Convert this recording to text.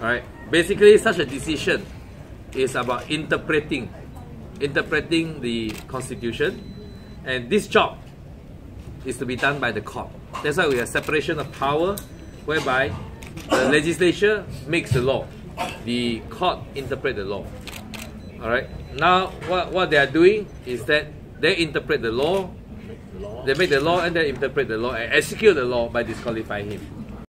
Alright, basically such a decision is about interpreting, interpreting the constitution and this job is to be done by the court. That's why we have separation of power whereby the legislature makes the law, the court interpret the law. Alright, now what, what they are doing is that they interpret the law, they make the law and they interpret the law and execute the law by disqualifying him.